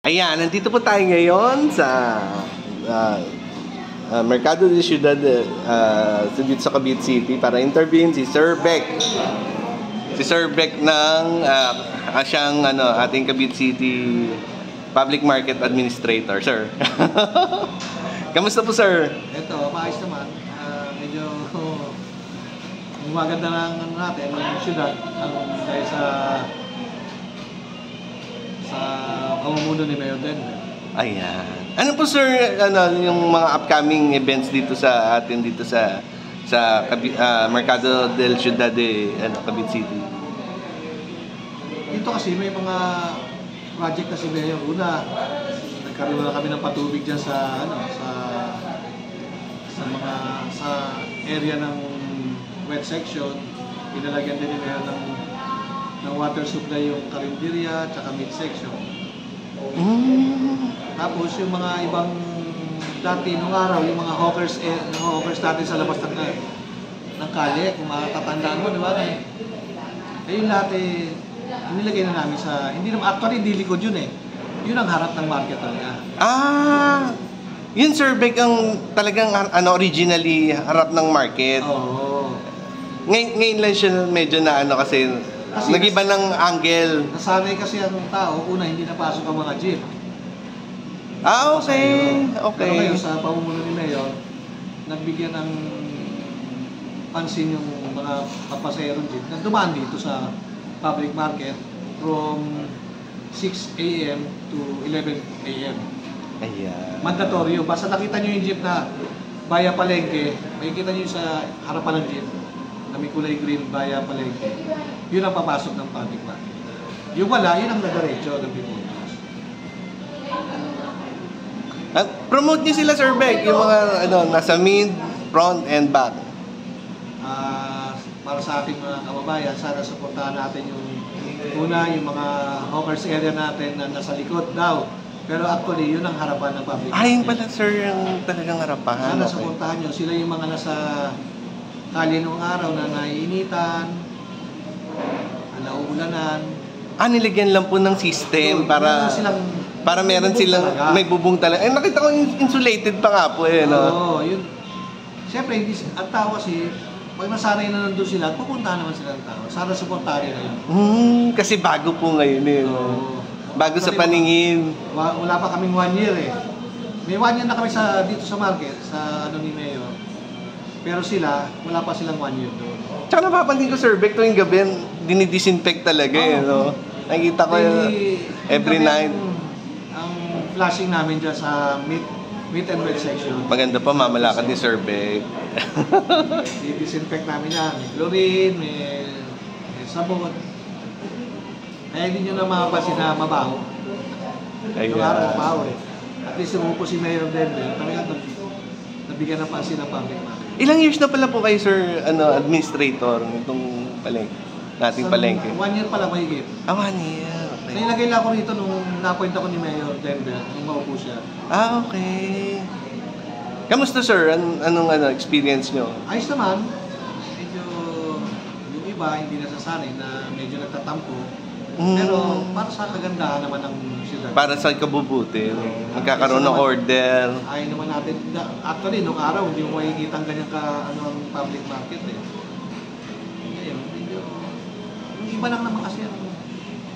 Ayan, nandito po tayo ngayon sa uh, uh, Mercado de Ciudad uh, dito sa Cavite City para interviewin si Sir Beck. Si Sir Beck ng uh, siyang ano, ating Cavite City Public Market Administrator, sir. Kamusta po, sir? Ito, maayos naman. Uh, medyo gumaganda lang ano natin, ang syudad, ang sa sa pamumuno ni Mayor Denver. Ayan. Ano po sir, ano yung mga upcoming events dito sa atin dito sa sa uh, Mercado del Ciudad de ano, Cavite City? Dito kasi may mga project na si Mayor. Una, nagkaroon na kami ng patubig diyan sa ano sa sa mga sa area ng wet section. Pinalagyan din ni Mayor ng ng water supply yung karinderya at mid section. Mm. Tapos yung mga ibang dati nung araw, yung mga hawkers eh, mga hawkers dati sa labas ng, ng kalye, kung matatandaan mo, di ba? Eh, yung lahat eh, nilagay na namin sa, hindi naman, actually hindi likod yun eh. Yun ang harap ng market talaga. Ah! Yun sir, Beck, ang talagang ano, originally harap ng market. Oo. Ngayon, ngayon lang siya medyo na ano kasi kasi Nag-iba ng angle. Nasanay kasi ang tao, una hindi napasok ang mga jeep. Ah, okay. Okay. Pero ngayon sa pamumuno ni Mayor, nagbigyan ng pansin yung mga papasaherong jeep na dumaan dito sa public market from 6 a.m. to 11 a.m. Ayan. Mandatory yun. Basta nakita nyo yung jeep na Baya Palengke, makikita nyo sa harapan ng jeep kulay green Baya Palengke yun ang papasok ng public market. Yung wala, yun ang nagarecho ng Pilipinas. Uh, promote niyo sila, Sir Beck, yung mga ano, nasa mid, front, and back. Uh, para sa ating mga kababayan, sana suportahan natin yung una, yung mga hawkers area natin na nasa likod daw. Pero actually, yun ang harapan ng public market. Ayun pala, sir, yung talagang harapan. Sana okay. suportahan nyo. Sila yung mga nasa nung araw na naiinitan, nauulanan. Ah, nilagyan lang po ng system Doon, para silang, para meron silang talaga. may bubong talaga. Eh, nakita ko insulated pa nga po eh, no? Oo, yun. Siyempre, hindi, ang tao kasi, pag nasanay na nandun sila, pupunta naman sila ng tao. Sana supportahan nila yun. Hmm, kasi bago po ngayon eh. No? Bago sa paningin. Wala pa kaming one year eh. May one year na kami sa, dito sa market, sa ano ni Mayor. Pero sila, wala pa silang one year doon. Tsaka napapansin ko, Sir Beck, tuwing gabi, dinidisinfect talaga oh, eh, no? Nakikita ko yung every night. Ang, ang flashing namin dyan sa meat, meat and wet section. Maganda pa, mamalakad ni Sir Beck. Didisinfect namin yan. May chlorine, may, may sabon. Kaya hindi nyo na makapasin na mabaho. Ayun. Yung araw mabaho eh. At least umupo si Mayor Denver, talagang nabigyan ng pansin ng public market. Ilang years na pala po kayo, sir, ano, administrator nitong palengke? Nating so, palengke. One year pala mahigit. Ah, one year. Okay. Nailagay lang ako rito nung na-appoint ako ni Mayor Denver, nung maupo siya. Ah, okay. Kamusta, sir? An anong ano, experience nyo? Ayos naman. Medyo, yung iba, hindi nasasanay na medyo nagtatampo. Mm. Pero para sa kagandahan naman ng siyudad. Para sa kabubuti. Magkakaroon ng order. Ayaw naman natin. Actually, nung araw, hindi mo makikita ang ganyan ka ano, ang public market eh. Ngayon, medyo... Yung iba lang naman kasi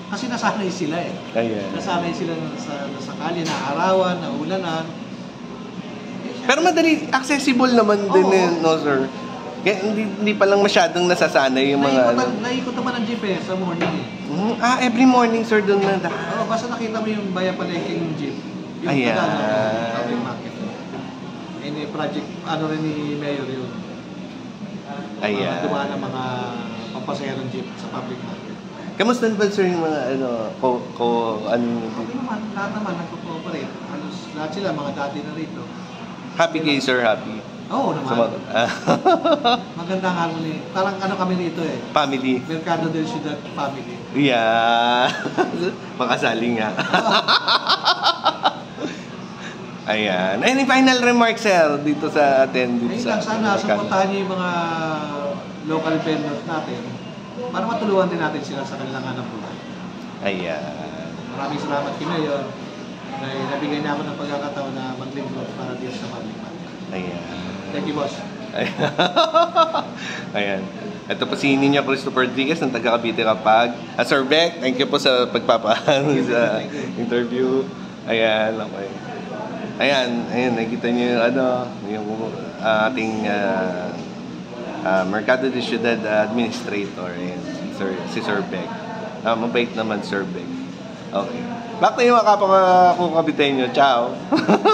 kasi nasanay sila eh. Ayan. Nasanay sila sa, sa kali, na arawan, na ulanan. Pero madali, accessible naman din Oo. eh, no sir? Kaya hindi, hindi pa lang masyadong nasasanay yung mga... Naikot, ano. naikot naman ang jeep eh, sa morning eh. Mm, ah, every morning sir doon na Oo, oh, basta nakita mo yung baya palengke yung jeep. Yung Ayan. Taga, no, market. Any project, ano rin ni Mayor yun. Ayan. Uh, dumaan ng mga pampasaherong jeep sa public market. Kamusta ba sir yung mga ano, ko, ko ano? Okay naman, lahat naman nagko-cooperate. Halos lahat sila, mga dati na rito. Happy kayo sir, happy. Oo naman. Sumag-. Magandang harmony. Parang ano kami rito eh. Family. Mercado del Ciudad family. Yeah. Makasali nga. Ayan. Any final remarks, sir, dito sa atin? Dito Ayun lang, sana supportahan niyo yung mga local vendors natin para matulungan din natin sila sa kanilang hanap buhay. Ayan. Maraming salamat kay Mayor. Dahil nabigay na ako ng pagkakataon na maglinggo para dito sa market. Ayan. Thank you, boss. Ayan. Ito po si Nino Christopher Diaz ng taga Cavite Kapag. Ah, Sir Beck, thank you po sa pagpapaan sa interview. Ayan, okay. Ayan, ayan, nakita niyo yung ano, yung ah, ating ah, ah, Mercado de Ciudad Administrator, ayan, si Sir, si Sir Beck. Ah, mabait naman, Sir Beck. Okay. Back to yung mga kapwa kong kabitenyo. Ciao!